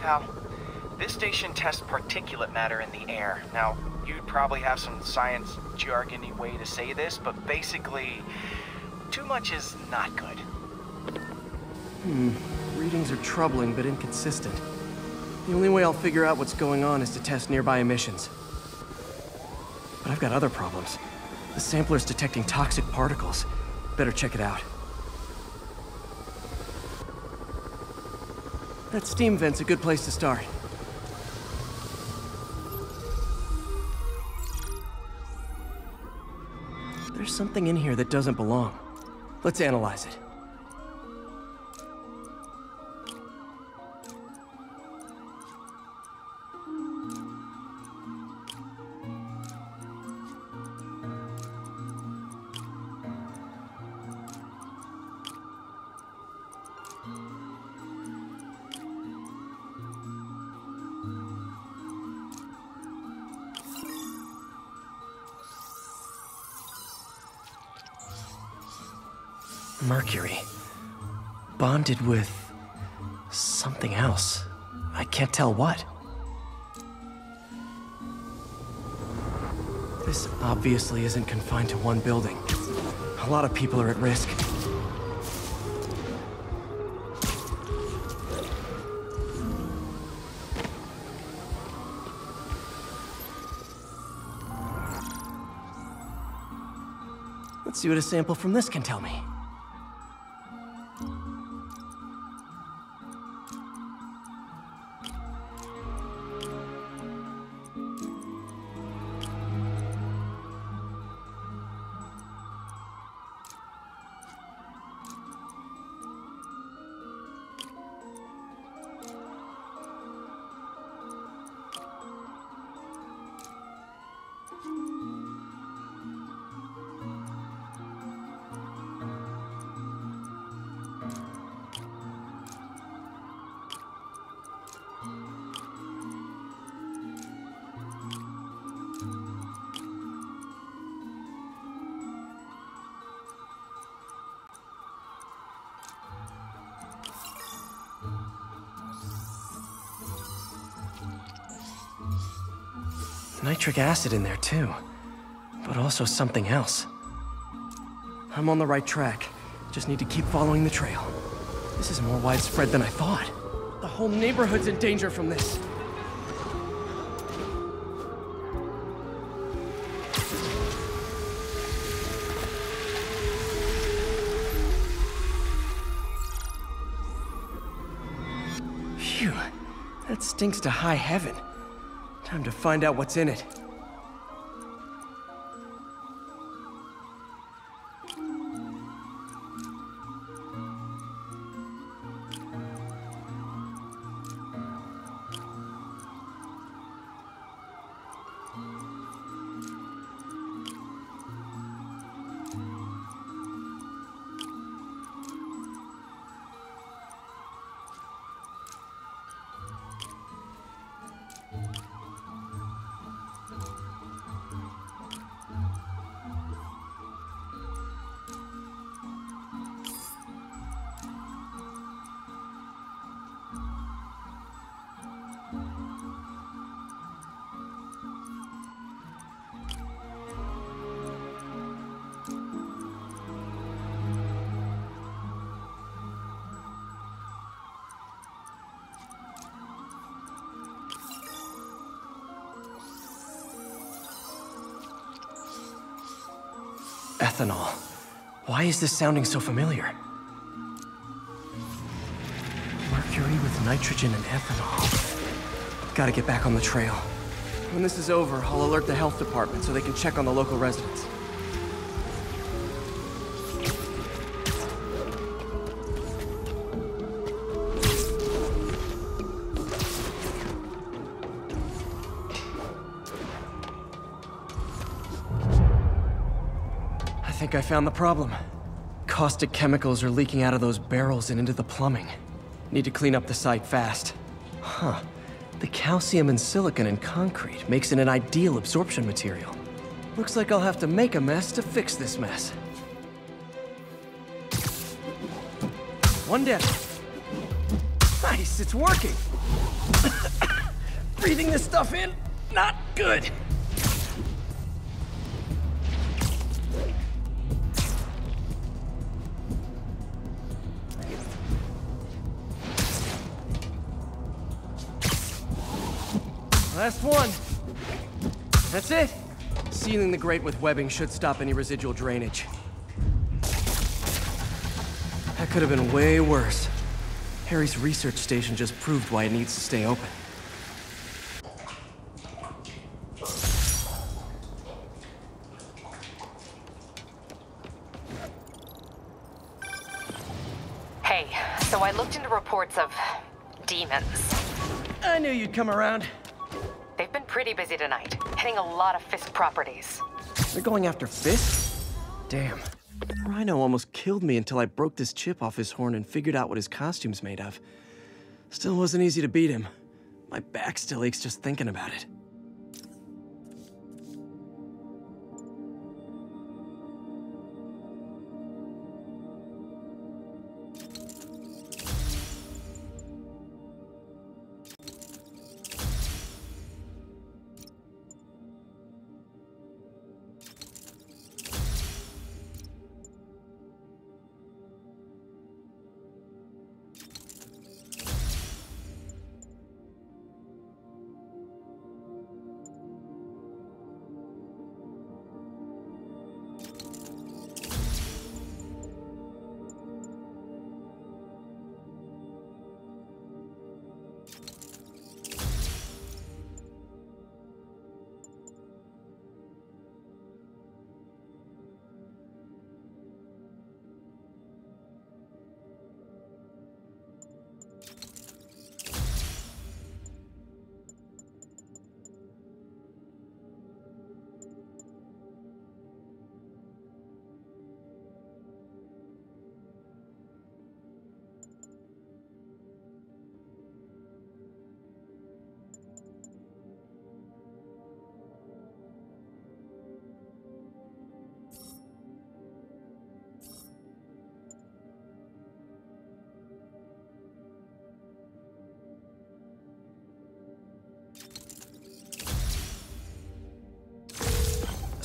pal. This station tests particulate matter in the air. Now, you'd probably have some science jargony way to say this, but basically, too much is not good. Hmm. Readings are troubling but inconsistent. The only way I'll figure out what's going on is to test nearby emissions. But I've got other problems. The sampler's detecting toxic particles. Better check it out. That steam vent's a good place to start. There's something in here that doesn't belong. Let's analyze it. Mercury. Bonded with... something else. I can't tell what. This obviously isn't confined to one building. A lot of people are at risk. Let's see what a sample from this can tell me. Acid in there too, but also something else. I'm on the right track. Just need to keep following the trail. This is more widespread than I thought. The whole neighborhood's in danger from this. Phew, that stinks to high heaven. Time to find out what's in it. Why is this sounding so familiar? Mercury with nitrogen and ethanol. Gotta get back on the trail. When this is over, I'll alert the health department so they can check on the local residents. Found the problem. Caustic chemicals are leaking out of those barrels and into the plumbing. Need to clean up the site fast. Huh. The calcium and silicon in concrete makes it an ideal absorption material. Looks like I'll have to make a mess to fix this mess. One down. Nice, it's working! Breathing this stuff in, not good. Last one. That's it. Sealing the grate with webbing should stop any residual drainage. That could have been way worse. Harry's research station just proved why it needs to stay open. Hey, so I looked into reports of demons. I knew you'd come around. Pretty busy tonight, hitting a lot of Fisk properties. They're going after Fisk? Damn. Rhino almost killed me until I broke this chip off his horn and figured out what his costume's made of. Still wasn't easy to beat him. My back still aches just thinking about it.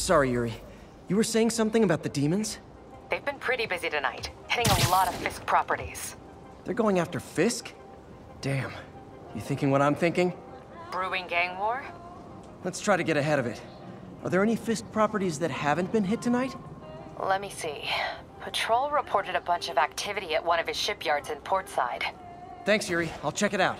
Sorry, Yuri. You were saying something about the demons? They've been pretty busy tonight, hitting a lot of Fisk properties. They're going after Fisk? Damn. You thinking what I'm thinking? Brewing gang war? Let's try to get ahead of it. Are there any Fisk properties that haven't been hit tonight? Let me see. Patrol reported a bunch of activity at one of his shipyards in Portside. Thanks, Yuri. I'll check it out.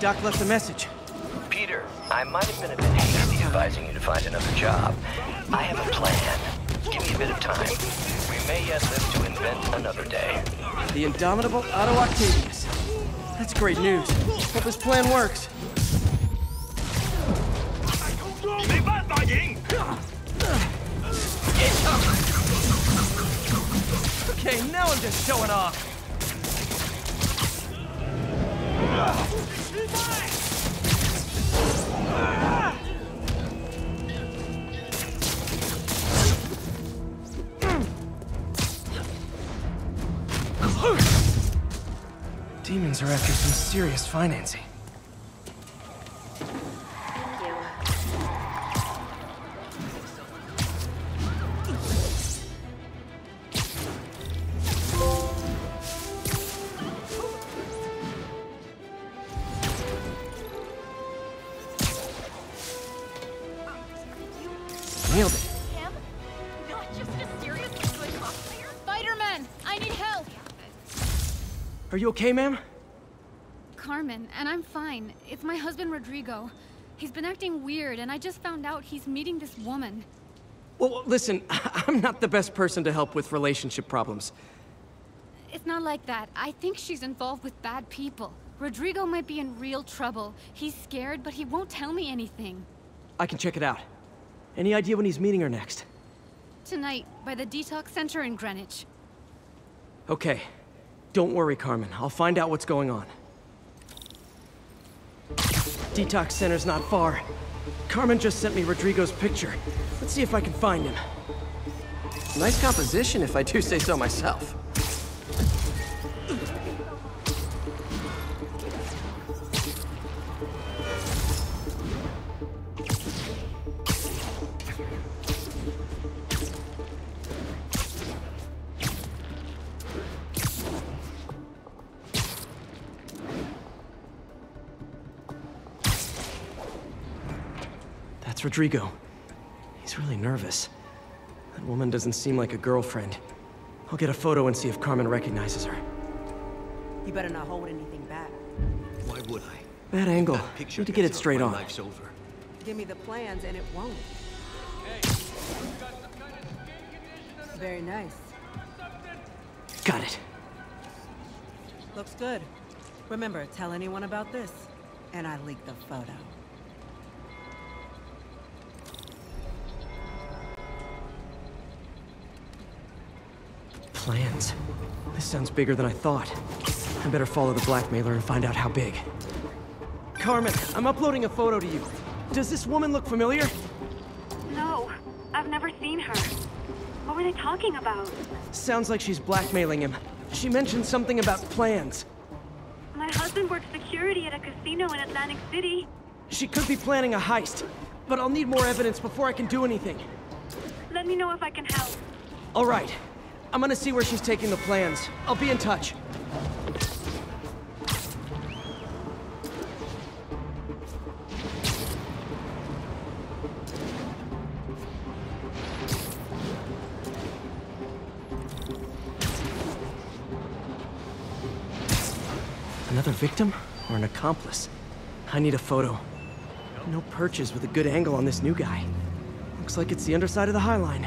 Doc left a message. Peter, I might have been a bit hasty advising you to find another job. I have a plan. Give me a bit of time. We may yet live to invent another day. The indomitable Otto Octavius. That's great news. Hope his plan works. Okay, now I'm just showing off. After some serious financing. Nailed it. Him? Not just a seriously good cosplayer? Spider-Man, I need help! Are you okay, ma'am? And I'm fine. It's my husband Rodrigo. He's been acting weird, and I just found out he's meeting this woman. Well, listen, I'm not the best person to help with relationship problems. It's not like that. I think she's involved with bad people. Rodrigo might be in real trouble. He's scared, but he won't tell me anything. I can check it out. Any idea when he's meeting her next? Tonight, by the detox center in Greenwich. Okay. Don't worry, Carmen. I'll find out what's going on. Detox center's not far. Carmen just sent me Rodrigo's picture. Let's see if I can find him. Nice composition, if I do say so myself. Rodrigo. He's really nervous. That woman doesn't seem like a girlfriend. I'll get a photo and see if Carmen recognizes her. You better not hold anything back. Why would I? Bad angle. That picture Need to get it gets out, straight my on. Life's over. Give me the plans and it won't. hey Very nice. Got it. Looks good. Remember, tell anyone about this, and I leak the photo. Plans. This sounds bigger than I thought. I better follow the blackmailer and find out how big. Carmen, I'm uploading a photo to you. Does this woman look familiar? No, I've never seen her. What were they talking about? Sounds like she's blackmailing him. She mentioned something about plans. My husband works security at a casino in Atlantic City. She could be planning a heist, but I'll need more evidence before I can do anything. Let me know if I can help. All right. I'm gonna see where she's taking the plans. I'll be in touch. Another victim or an accomplice? I need a photo. No perches with a good angle on this new guy. Looks like it's the underside of the High Line.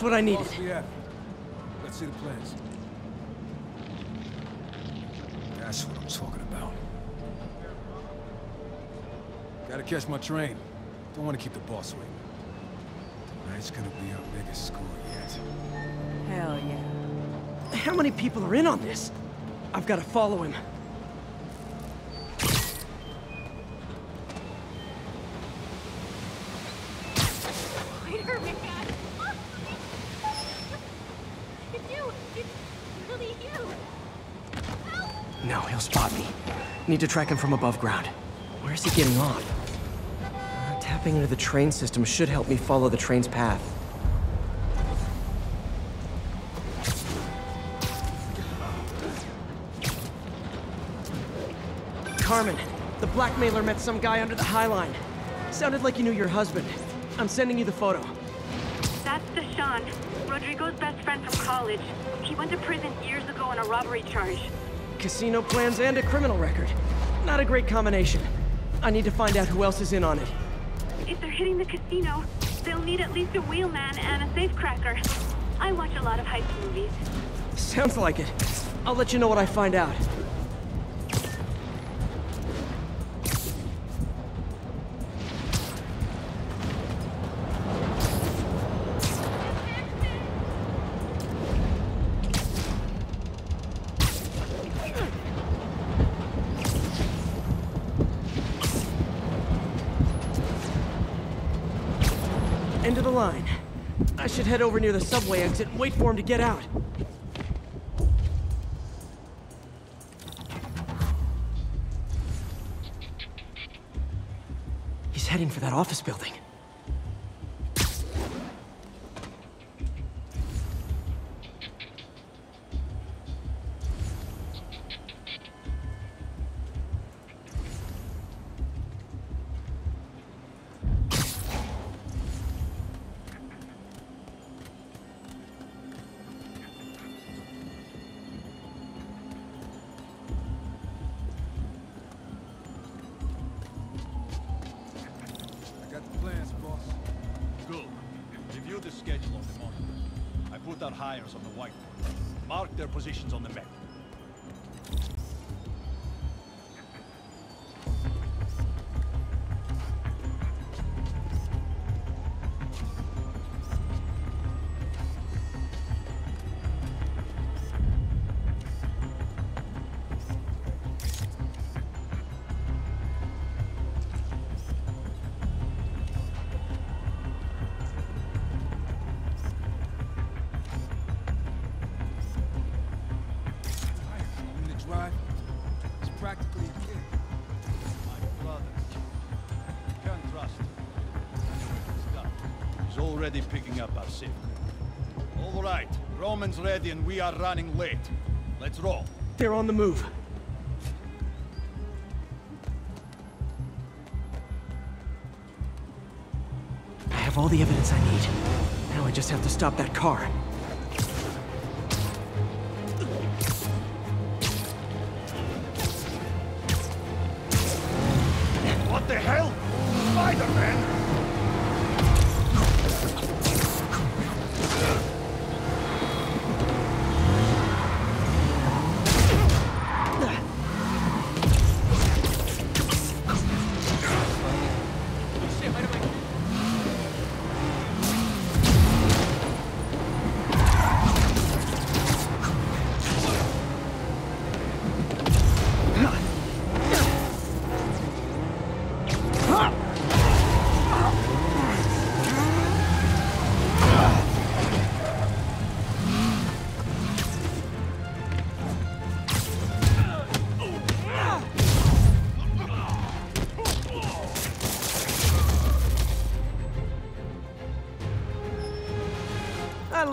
Just what I needed. Boss the F. Let's see the plans. That's what I'm talking about. Gotta catch my train. Don't want to keep the boss waiting. Tonight's gonna be our biggest score yet. Hell yeah. How many people are in on this? I've got to follow him. Need to track him from above ground. Where's he getting off? Uh, tapping into the train system should help me follow the train's path. Carmen, the blackmailer met some guy under the High Line. Sounded like he knew your husband. I'm sending you the photo. That's Deshaun, Rodrigo's best friend from college. He went to prison years ago on a robbery charge. Casino plans and a criminal record. Not a great combination. I need to find out who else is in on it. If they're hitting the casino, they'll need at least a wheelman and a safecracker. I watch a lot of heist movies. Sounds like it. I'll let you know what I find out. Head over near the subway exit and wait for him to get out. He's heading for that office building. Roman's ready and we are running late. Let's roll. They're on the move. I have all the evidence I need. Now I just have to stop that car. What the hell? Spider-Man!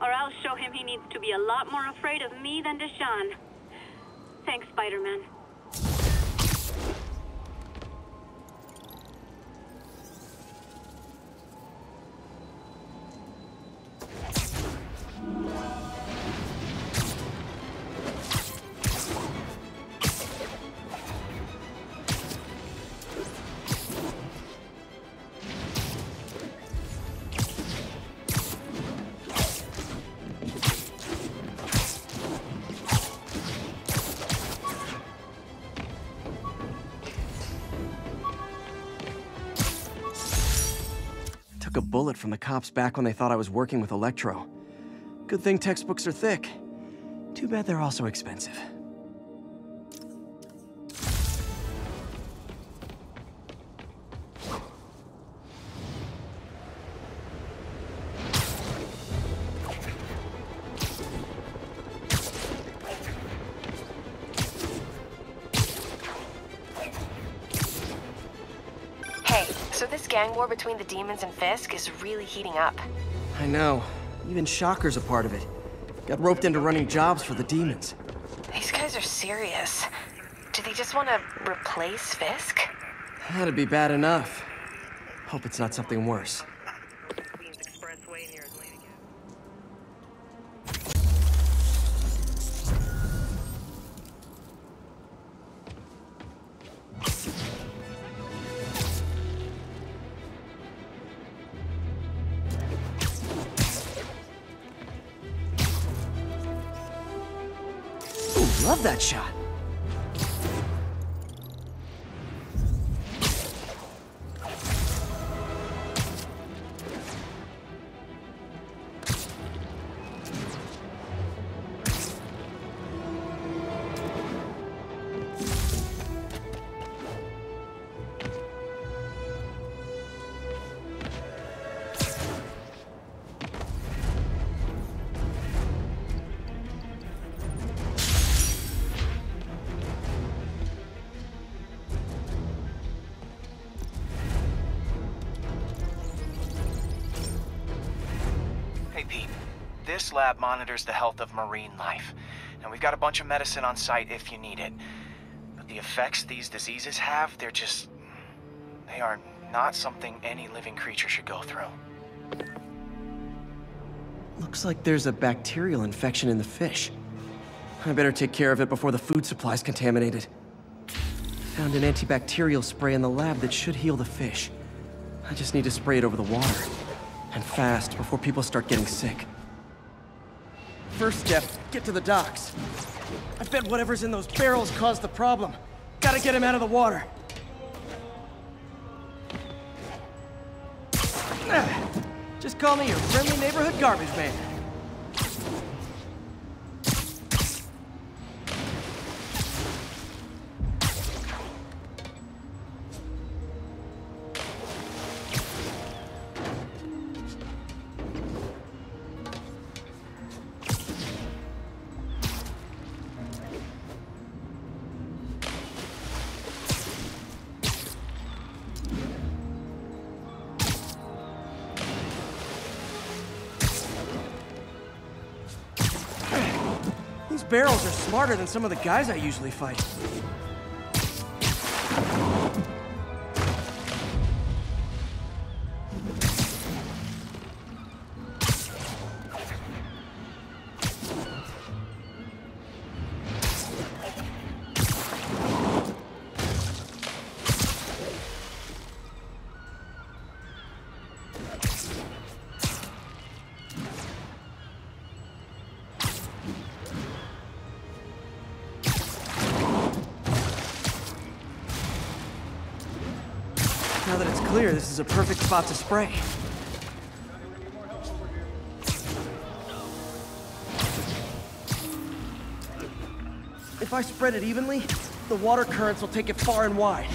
Or I'll show him he needs to be a lot more afraid of me than Deshaun. Thanks, Spider-Man. Bullet from the cops back when they thought I was working with Electro. Good thing textbooks are thick. Too bad they're also expensive. War between the demons and Fisk is really heating up. I know. Even Shocker's a part of it. Got roped into running jobs for the demons. These guys are serious. Do they just want to replace Fisk? That'd be bad enough. Hope it's not something worse. Ooh, monitors the health of marine life. And we've got a bunch of medicine on site if you need it. But the effects these diseases have, they're just... They are not something any living creature should go through. Looks like there's a bacterial infection in the fish. I better take care of it before the food supply's contaminated. Found an antibacterial spray in the lab that should heal the fish. I just need to spray it over the water. And fast, before people start getting sick. First step, get to the docks. I bet whatever's in those barrels caused the problem. Gotta get him out of the water. Just call me your friendly neighborhood garbage man. Than some of the guys I usually fight. Now that it's clear, this is a perfect spot to spray. If I spread it evenly, the water currents will take it far and wide.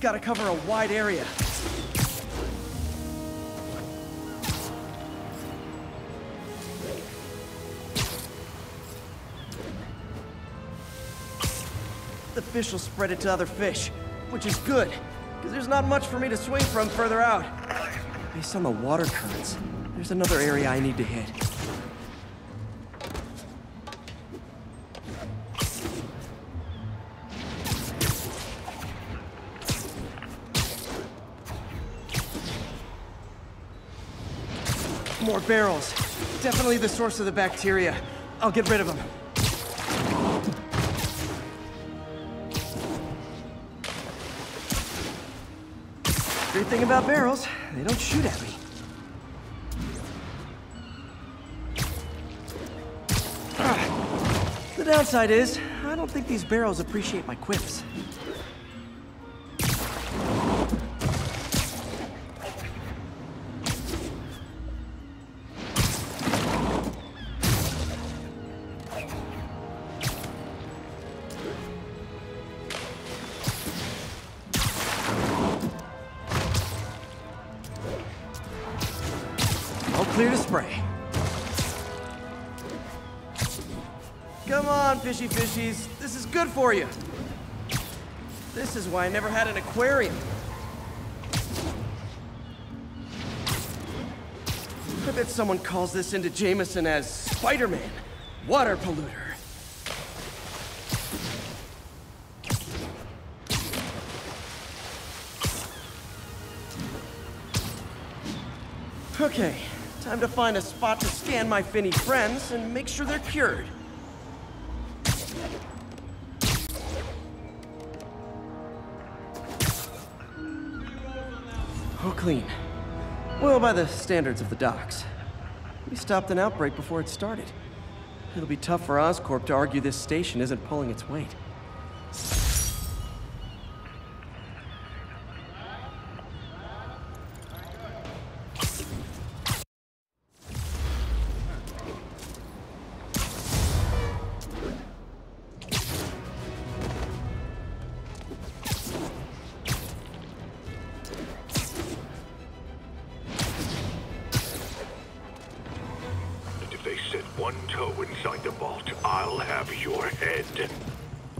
Gotta cover a wide area. Fish will spread it to other fish, which is good, because there's not much for me to swing from further out. Based on the water currents, there's another area I need to hit. More barrels. Definitely the source of the bacteria. I'll get rid of them. Thing about barrels, they don't shoot at me. Ah, The downside is, I don't think these barrels appreciate my quips. Clear to spray. Come on, fishy fishies. This is good for you. This is why I never had an aquarium. I bet someone calls this into Jameson as Spider-Man, water polluter. Okay, time to find a spot to scan my finny friends and make sure they're cured. Oh, clean. Well, by the standards of the docks. We stopped an outbreak before it started. It'll be tough for Oscorp to argue this station isn't pulling its weight.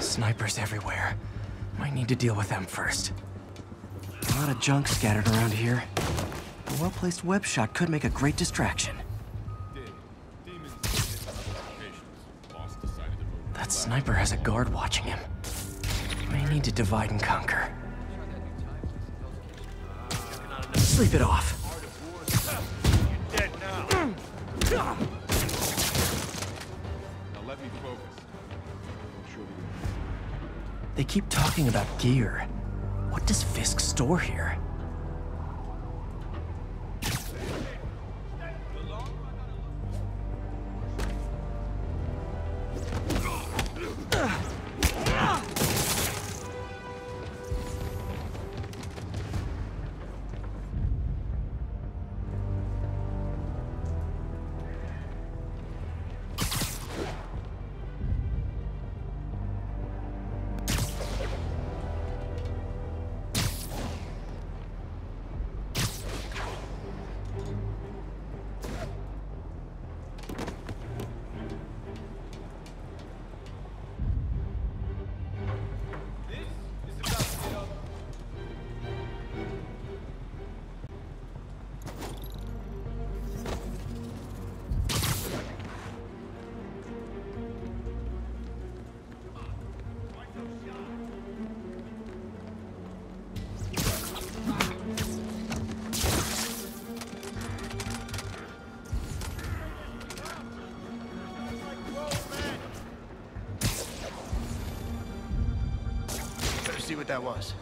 Snipers everywhere. Might need to deal with them first. A lot of junk scattered around here. A well-placed web shot could make a great distraction. That sniper has a guard watching him. May need to divide and conquer. Sleep it off. They keep talking about gear. What does Fisk store here? What that was.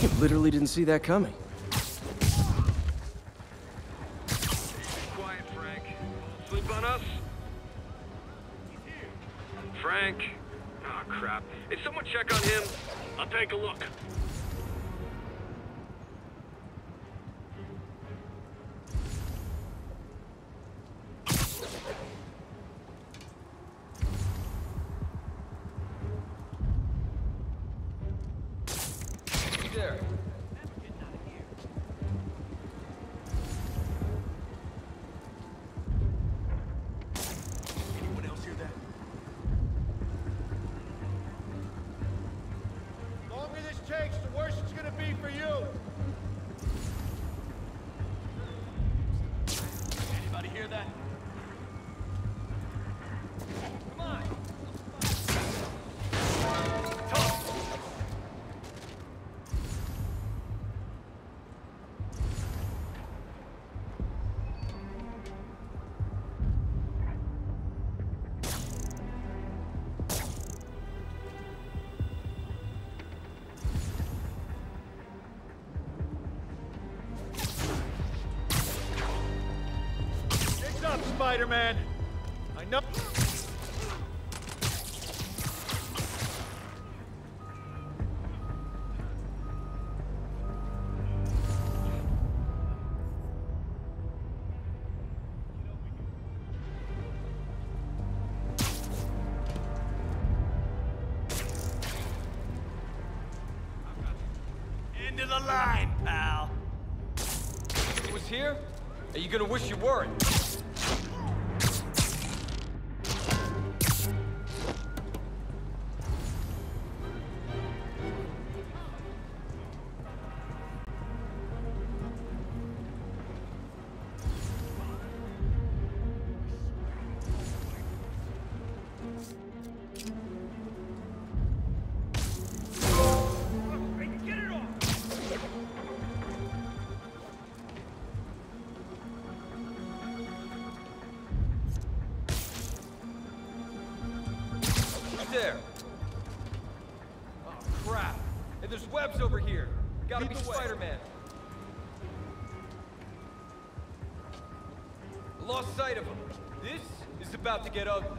You literally didn't see that coming. Takes, the worse it's gonna be for you. Spider-Man. I know. Over here. We Gotta be Spider-Man. Lost sight of him. This is about to get ugly.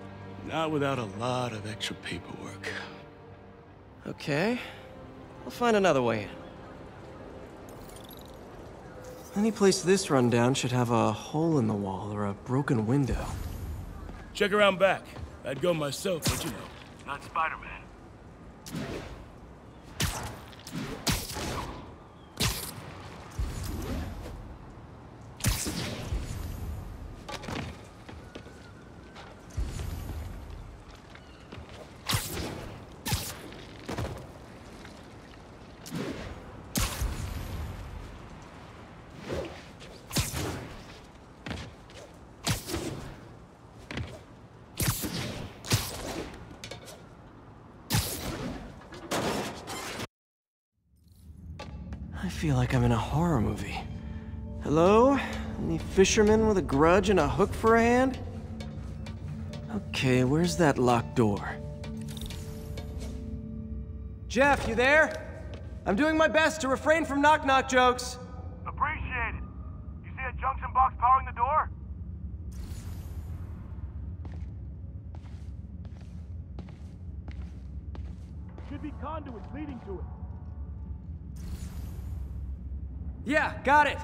Not without a lot of extra paperwork. Okay. I'll find another way in. Any place this rundown should have a hole in the wall or a broken window. Check around back. I'd go myself, but you know. Not Spider-Man. Feel like I'm in a horror movie. Hello? Any fisherman with a grudge and a hook for a hand? Okay, where's that locked door? Jeff, you there? I'm doing my best to refrain from knock-knock jokes. Appreciate it. You see a junction box powering the door? Should be conduits leading to it. Yeah, got it.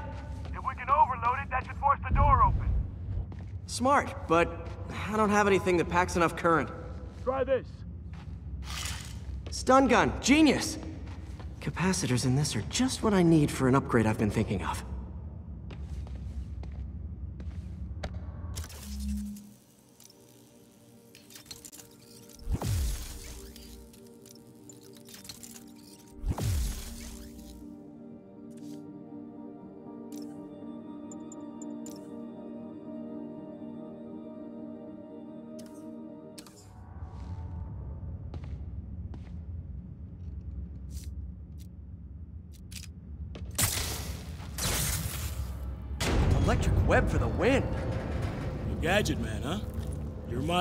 If we can overload it, that should force the door open. Smart, but I don't have anything that packs enough current. Try this. Stun gun, genius! Capacitors in this are just what I need for an upgrade I've been thinking of.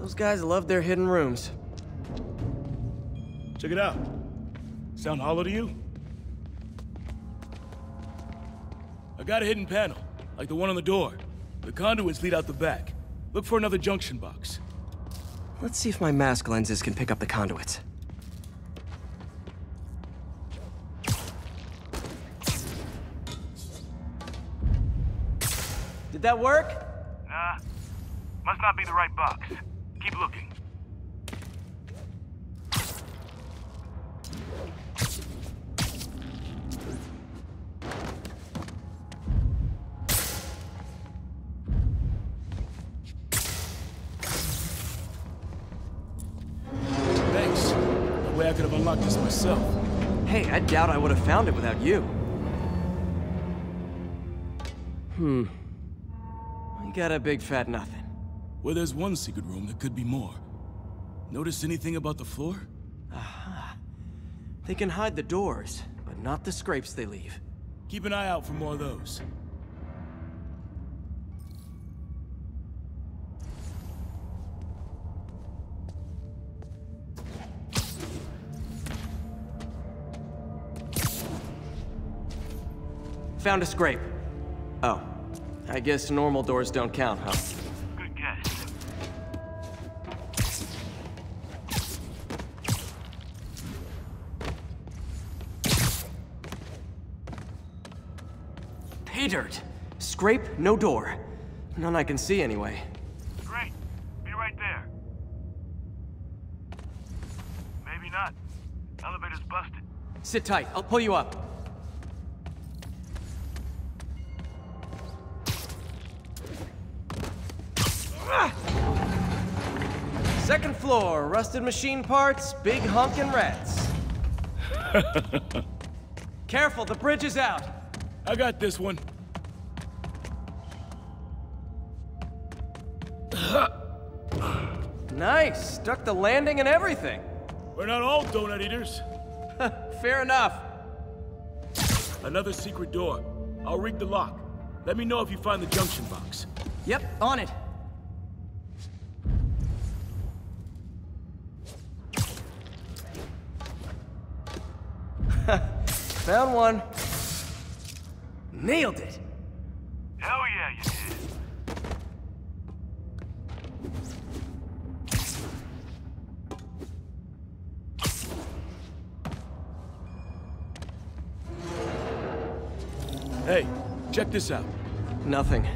Those guys love their hidden rooms. Check it out. Sound hollow to you? I got a hidden panel, like the one on the door. The conduits lead out the back. Look for another junction box. Let's see if my mask lenses can pick up the conduits. Did that work? Nah. Must not be the right box. Keep looking. Thanks. No way I could have unlocked this myself. Hey, I doubt I would have found it without you. Hmm. We got a big fat nothing. Well, there's one secret room, there could be more. Notice anything about the floor? Aha. They can hide the doors, but not the scrapes they leave. Keep an eye out for more of those. Found a scrape. Oh. I guess normal doors don't count, huh? Dirt. Scrape, no door. None I can see anyway. Great. Be right there. Maybe not. Elevator's busted. Sit tight. I'll pull you up. Second floor, rusted machine parts, big honkin' rats. Careful, the bridge is out. I got this one. Nice, stuck the landing and everything. We're not all donut eaters. Fair enough. Another secret door. I'll rig the lock. Let me know if you find the junction box. Yep, on it. Found one. Nailed it. Hey, check this out. Nothing.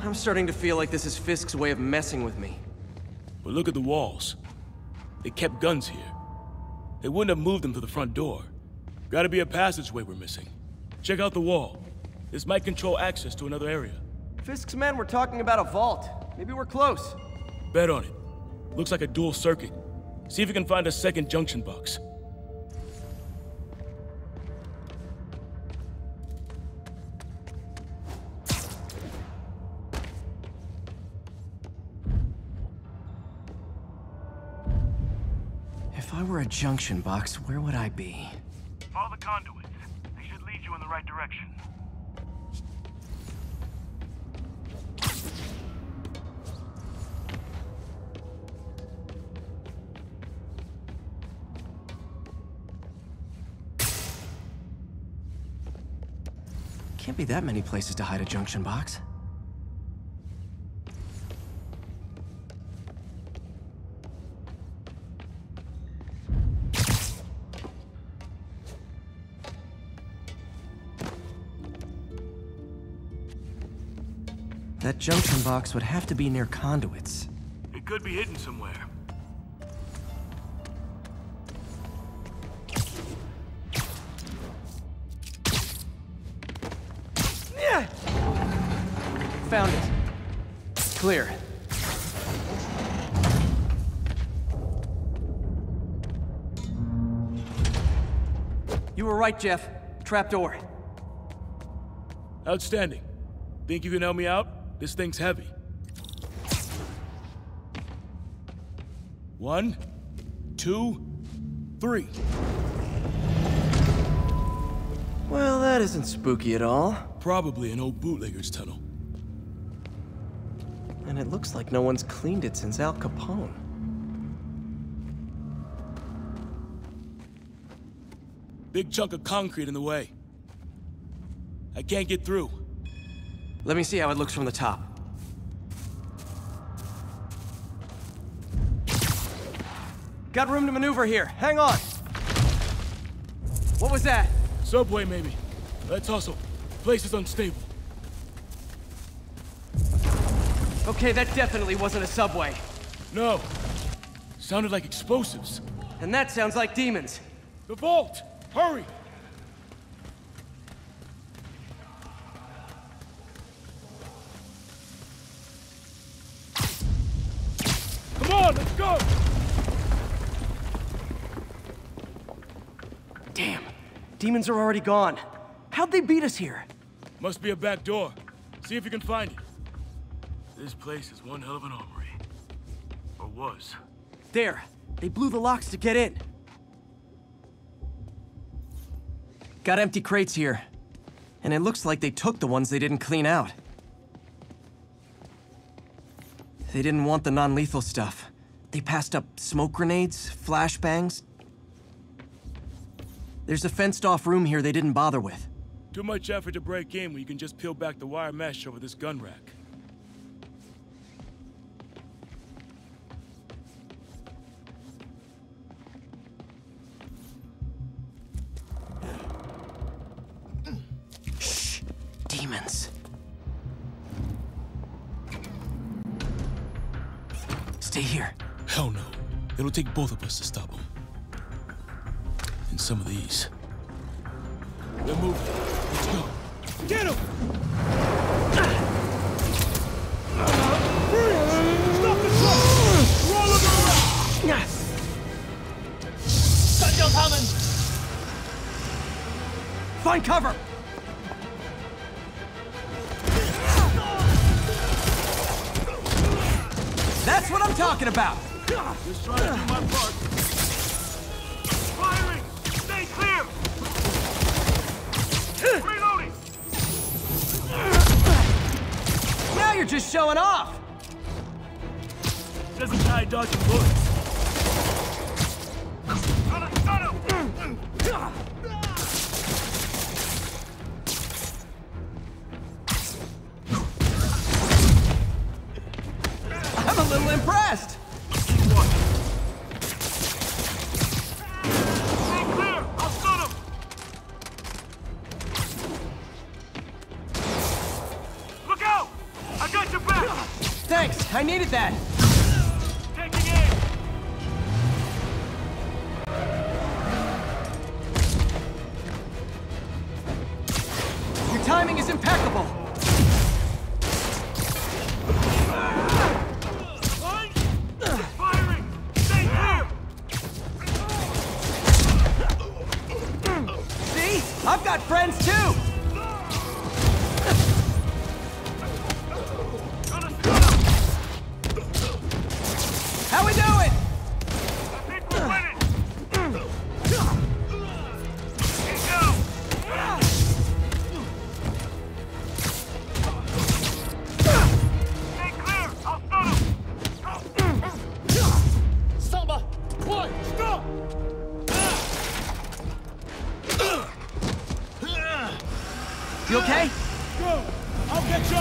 I'm starting to feel like this is Fisk's way of messing with me. But look at the walls. They kept guns here. They wouldn't have moved them to the front door. Gotta be a passageway we're missing. Check out the wall. This might control access to another area. Fisk's men were talking about a vault. Maybe we're close. Bet on it. Looks like a dual circuit. See if you can find a second junction box. Junction box, where would I be? Follow the conduits. They should lead you in the right direction. Can't be that many places to hide a junction box. That junction box would have to be near conduits. It could be hidden somewhere. Yeah! Found it. Clear. You were right, Jeff. Trapdoor. Outstanding. Think you can help me out? This thing's heavy. One, two, three. Well, that isn't spooky at all. Probably an old bootlegger's tunnel. And it looks like no one's cleaned it since Al Capone. Big chunk of concrete in the way. I can't get through. Let me see how it looks from the top. Got room to maneuver here. Hang on. What was that? Subway, maybe. Let's hustle. Place is unstable. Okay, that definitely wasn't a subway. No. Sounded like explosives. And that sounds like demons. The vault! Hurry! Come on, let's go! Damn. Demons are already gone. How'd they beat us here? Must be a back door. See if you can find it. This place is one hell of an armory. Or was. There. They blew the locks to get in. Got empty crates here. And it looks like they took the ones they didn't clean out. They didn't want the non-lethal stuff. They passed up smoke grenades, flashbangs. There's a fenced-off room here they didn't bother with. Too much effort to break in when you can just peel back the wire mesh over this gun rack. Shh! Demons. Stay here. Hell no. It'll take both of us to stop some of these. You're just showing off! Doesn't die dodging bullets. You okay? Go! I'll get you!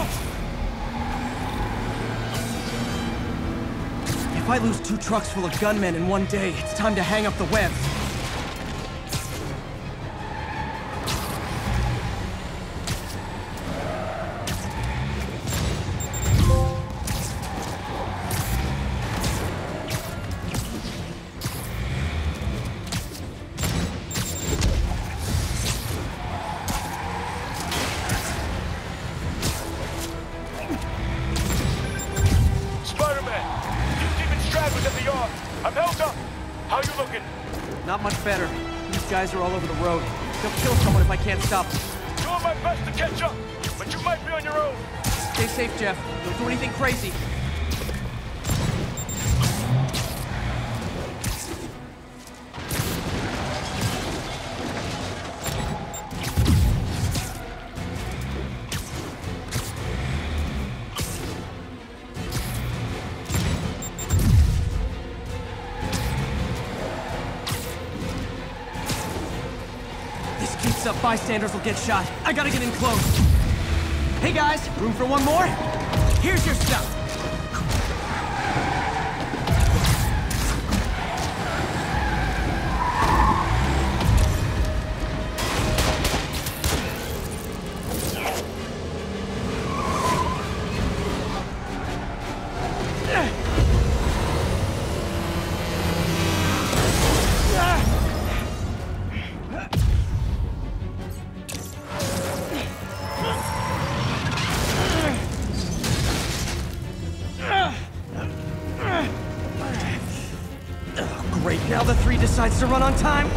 If I lose two trucks full of gunmen in one day, it's time to hang up the web. Bystanders will get shot. I gotta get in close. Hey guys, room for one more? Here's your stuff. Run on time.